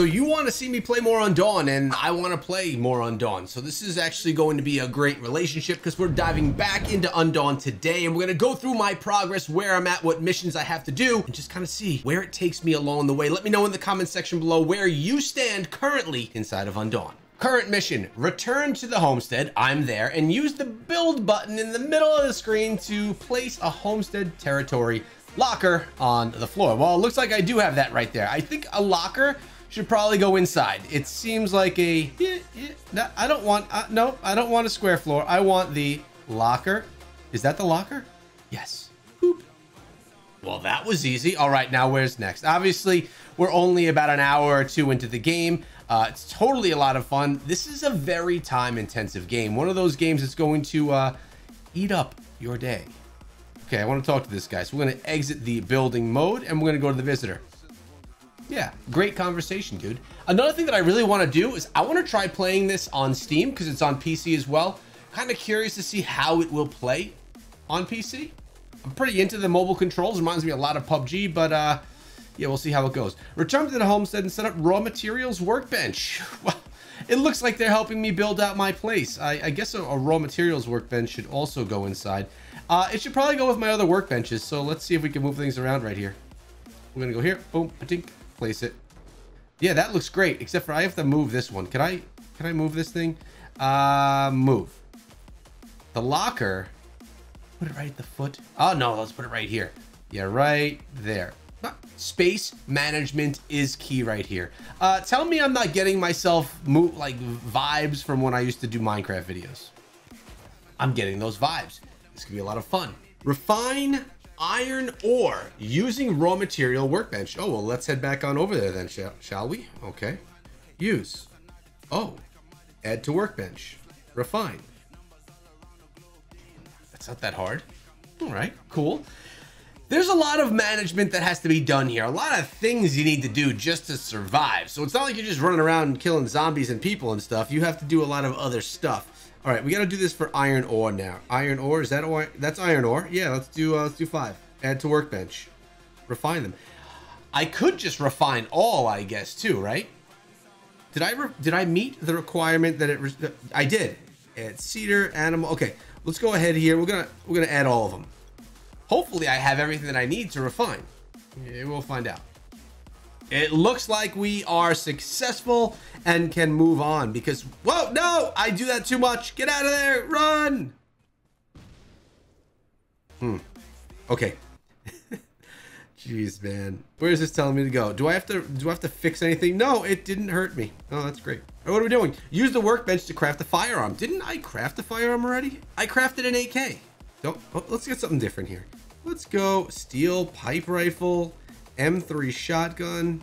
So you want to see me play more Undawn, and I want to play more Undawn. So this is actually going to be a great relationship because we're diving back into Undawn today, and we're going to go through my progress, where I'm at, what missions I have to do, and just kind of see where it takes me along the way. Let me know in the comment section below where you stand currently inside of Undawn. Current mission, return to the homestead, I'm there, and use the build button in the middle of the screen to place a homestead territory locker on the floor. Well, it looks like I do have that right there. I think a locker should probably go inside. It seems like a, I don't want, uh, no, I don't want a square floor. I want the locker. Is that the locker? Yes. Boop. Well, that was easy. All right, now where's next? Obviously, we're only about an hour or two into the game. Uh, it's totally a lot of fun. This is a very time intensive game. One of those games that's going to uh, eat up your day. Okay, I want to talk to this guy. So we're going to exit the building mode and we're going to go to the visitor. Yeah, great conversation, dude. Another thing that I really want to do is I want to try playing this on Steam because it's on PC as well. Kind of curious to see how it will play on PC. I'm pretty into the mobile controls. Reminds me a lot of PUBG, but uh, yeah, we'll see how it goes. Return to the homestead and set up raw materials workbench. Well, it looks like they're helping me build out my place. I, I guess a, a, raw materials workbench should also go inside. Uh, it should probably go with my other workbenches. So let's see if we can move things around right here. We're gonna go here. Boom, tink, place it. Yeah, that looks great. Except for I have to move this one. Can I? Can I move this thing? Uh, move. The locker. Put it right at the foot. Oh no, let's put it right here. Yeah, right there. Space management is key right here. Uh, tell me I'm not getting myself move, like vibes from when I used to do Minecraft videos. I'm getting those vibes. This could be a lot of fun. Refine iron ore using raw material workbench. Oh, well, let's head back on over there then, shall, shall we? Okay. Use. Oh, add to workbench. Refine. That's not that hard. All right, cool there's a lot of management that has to be done here. A lot of things you need to do just to survive. So it's not like you're just running around killing zombies and people and stuff. You have to do a lot of other stuff. All right, we got to do this for iron ore now. Iron ore, is that ore? That's iron ore. Yeah, let's do uh, let's do five. Add to workbench. Refine them. I could just refine all, I guess, too, right? Did I did I meet the requirement that it? I did. Add cedar, animal. Okay, let's go ahead here. We're gonna we're gonna add all of them. Hopefully I have everything that I need to refine. Yeah, we'll find out. It looks like we are successful and can move on because, whoa, no, I do that too much. Get out of there, run. Hmm. Okay. Jeez, man. Where is this telling me to go? Do I have to do I have to fix anything? No, it didn't hurt me. Oh, that's great. Right, what are we doing? Use the workbench to craft a firearm. Didn't I craft a firearm already? I crafted an AK. Don't, oh, let's get something different here. Let's go steel pipe rifle, M3 shotgun.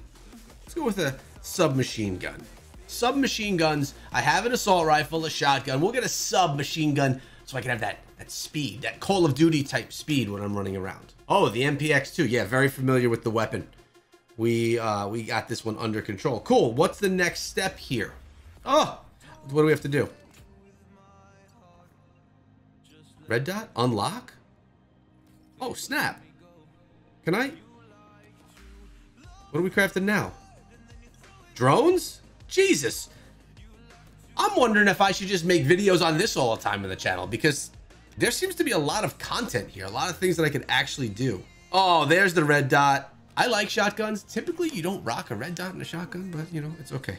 Let's go with a submachine gun. Submachine guns. I have an assault rifle, a shotgun. We'll get a submachine gun so I can have that, that speed, that Call of Duty type speed when I'm running around. Oh, the MPX2. Yeah, very familiar with the weapon. We uh, we got this one under control. Cool. What's the next step here? Oh, what do we have to do? Red dot? Unlock? Oh, snap. Can I? What are we crafting now? Drones? Jesus. I'm wondering if I should just make videos on this all the time in the channel because there seems to be a lot of content here, a lot of things that I could actually do. Oh, there's the red dot. I like shotguns. Typically, you don't rock a red dot in a shotgun, but you know, it's okay.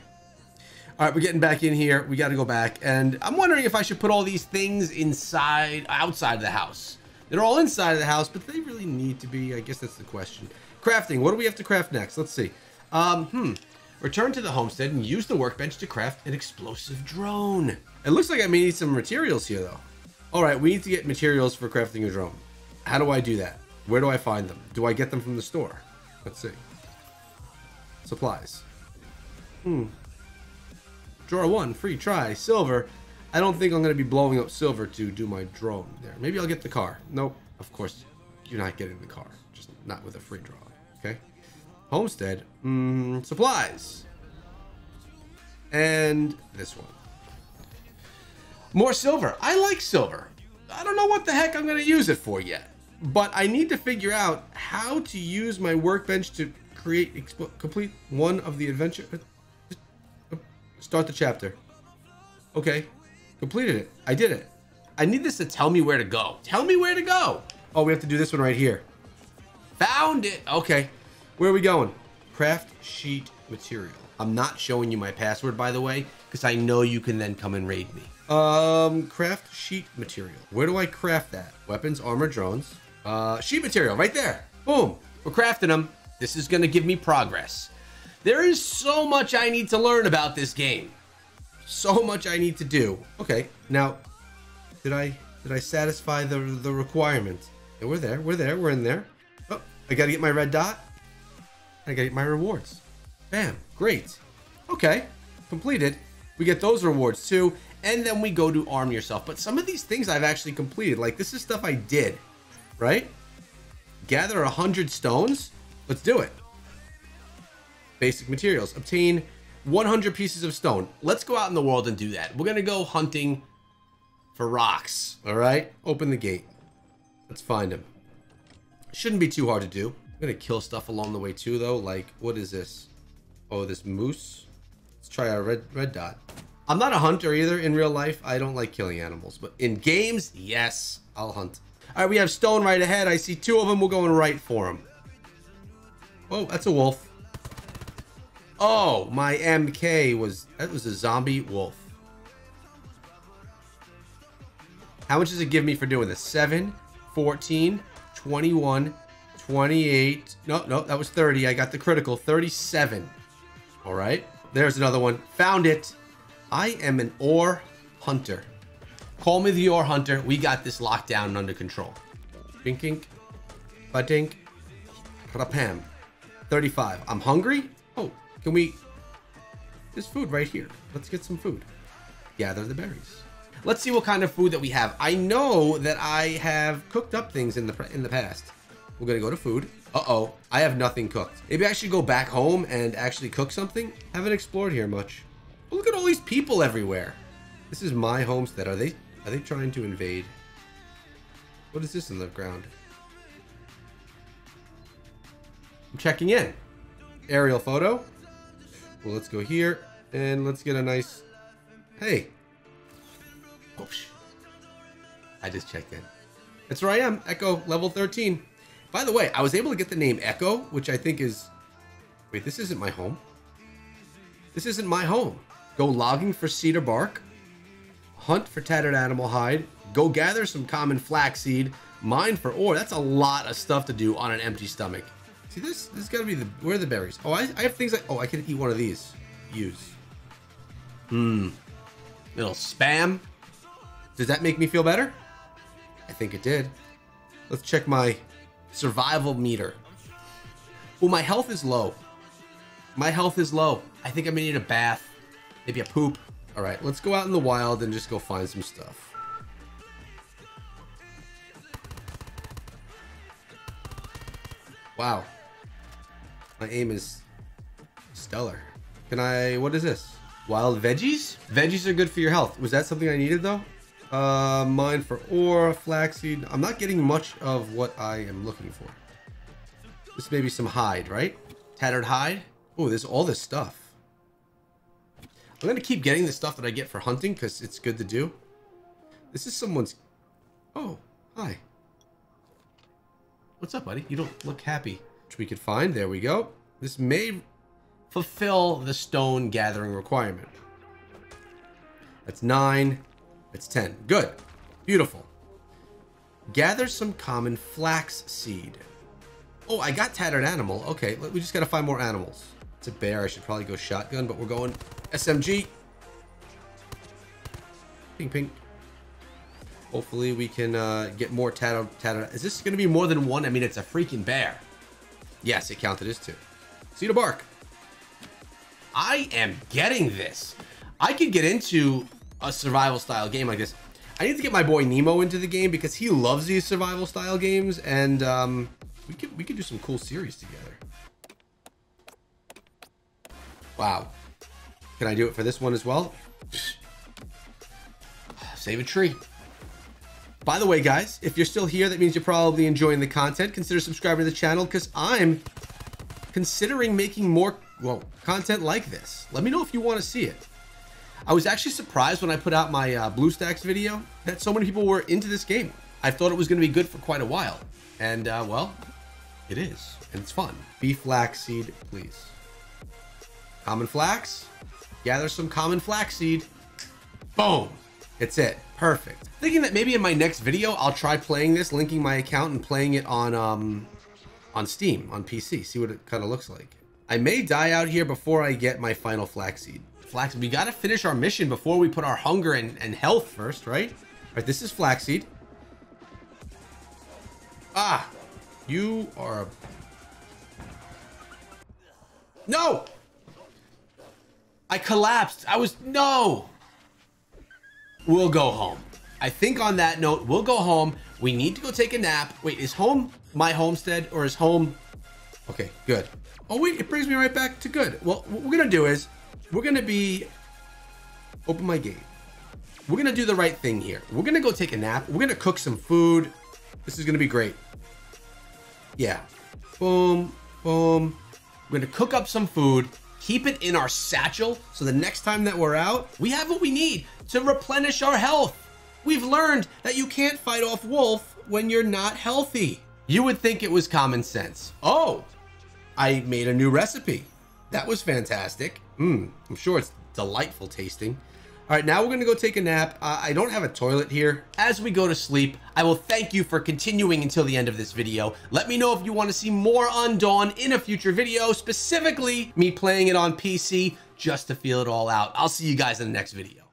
All right, we're getting back in here. We got to go back. And I'm wondering if I should put all these things inside, outside of the house. They're all inside of the house, but they really need to be. I guess that's the question. Crafting. What do we have to craft next? Let's see. Um, hmm. Return to the homestead and use the workbench to craft an explosive drone. It looks like I may need some materials here, though. All right, we need to get materials for crafting a drone. How do I do that? Where do I find them? Do I get them from the store? Let's see. Supplies. Hmm. Drawer one, free try, silver. I don't think I'm going to be blowing up silver to do my drone there. Maybe I'll get the car. Nope. Of course, you're not getting the car. Just not with a free draw. Okay. Homestead. Mm, supplies. And this one. More silver. I like silver. I don't know what the heck I'm going to use it for yet. But I need to figure out how to use my workbench to create complete one of the adventure. Start the chapter. Okay. Completed it. I did it. I need this to tell me where to go. Tell me where to go. Oh, we have to do this one right here. Found it. Okay. Where are we going? Craft sheet material. I'm not showing you my password, by the way, because I know you can then come and raid me. Um, craft sheet material. Where do I craft that? Weapons, armor, drones. Uh, sheet material, right there. Boom. We're crafting them. This is going to give me progress. There is so much I need to learn about this game. So much I need to do. Okay, now, did I did I satisfy the the requirement? We're there. We're there. We're in there. I got to get my red dot. I got to get my rewards. Bam. Great. Okay. Completed. We get those rewards too. And then we go to arm yourself. But some of these things I've actually completed. Like this is stuff I did. Right? Gather a hundred stones. Let's do it. Basic materials. Obtain 100 pieces of stone. Let's go out in the world and do that. We're going to go hunting for rocks. All right? Open the gate. Let's find them. Shouldn't be too hard to do. I'm to kill stuff along the way too, though. Like, what is this? Oh, this moose. Let's try our red, red dot. I'm not a hunter either in real life. I don't like killing animals. But in games, yes, I'll hunt. All right, we have stone right ahead. I see two of them. We're going right for them. Oh, that's a wolf. Oh, my MK was... That was a zombie wolf. How much does it give me for doing this? 7, 14, 21, 28. No, no, that was 30. I got the critical. 37. All right. There's another one. Found it. I am an ore hunter. Call me the ore hunter. We got this locked down and under control. Binkink. Badink. Rapam. 35. I'm hungry. Oh, can we... There's food right here. Let's get some food. Gather the berries. Let's see what kind of food that we have. I know that I have cooked up things in the in the past. We're gonna go to food. Uh-oh, I have nothing cooked. Maybe I should go back home and actually cook something. Haven't explored here much. Oh, look at all these people everywhere. This is my homestead. Are they are they trying to invade? What is this in the ground? I'm checking in. Aerial photo. Well, let's go here and let's get a nice. Hey. I just checked in. That's where I am. Echo level 13. By the way, I was able to get the name Echo, which I think is. Wait, this isn't my home. This isn't my home. Go logging for cedar bark. Hunt for tattered animal hide. Go gather some common flaxseed. Mine for ore. That's a lot of stuff to do on an empty stomach. See this? This is gotta be the where are the berries? Oh, I, I have things like oh I can eat one of these. Use. Hmm. Little spam. Does that make me feel better? I think it did. Let's check my survival meter. Well, my health is low. My health is low. I think I'm gonna need a bath. Maybe a poop. All right, let's go out in the wild and just go find some stuff. Wow. My aim is stellar. Can I, what is this? Wild veggies? Veggies are good for your health. Was that something I needed though? Uh, mine for ore, flaxseed. I'm not getting much of what I am looking for. This may be some hide, right? Tattered hide. Oh, there's all this stuff. I'm gonna keep getting the stuff that I get for hunting because it's good to do. This is someone's... Oh, hi. What's up, buddy? You don't look happy. Which we could find. There we go. This may fulfill the stone gathering requirement. That's nine. It's 10. Good. Beautiful. Gather some common flax seed. Oh, I got tattered animal. Okay, we just got to find more animals. It's a bear. I should probably go shotgun, but we're going SMG. Ping, ping. Hopefully we can uh, get more tattered. tattered. Is this going to be more than one? I mean, it's a freaking bear. Yes, it counted as two. Cedar bark. I am getting this. I could get into a survival style game like this. I need to get my boy Nemo into the game because he loves these survival style games, and um, we could we could do some cool series together. Wow. Can I do it for this one as well? Save a tree. By the way, guys, if you're still here, that means you're probably enjoying the content. Consider subscribing to the channel because I'm considering making more, well, content like this. Let me know if you want to see it. I was actually surprised when I put out my uh, BlueStacks video that so many people were into this game. I thought it was going to be good for quite a while. And, uh, well, it is. And it's fun. Beef flaxseed, please. Common flax. Gather some common flaxseed. Boom. It's it. Perfect. Thinking that maybe in my next video, I'll try playing this, linking my account and playing it on, um, on Steam, on PC. See what it kind of looks like. I may die out here before I get my final flaxseed. Flax, we got to finish our mission before we put our hunger and, and health first, right? All right, this is flaxseed. Ah, you are... A... No! I collapsed. I was... No! We'll go home. I think on that note, we'll go home. We need to go take a nap. Wait, is home my homestead or is home... Okay, good. Oh, wait, it brings me right back to good. Well, what we're to do is we're to be... Open my gate. We're to do the right thing here. We're to go take a nap. We're to cook some food. This is to be great. Yeah. Boom, boom. We're gonna cook up some food, keep it in our satchel, so the next time that we're out, we have what we need to replenish our health. We've learned that you can't fight off wolf when you're not healthy. You would think it was common sense. Oh, I made a new recipe. That was fantastic. Mmm, I'm sure it's delightful tasting. All right, now we're gonna go take a nap. Uh, I don't have a toilet here. As we go to sleep, I will thank you for continuing until the end of this video. Let me know if you wanna see more Undawn in a future video, specifically me playing it on PC just to feel it all out. I'll see you guys in the next video.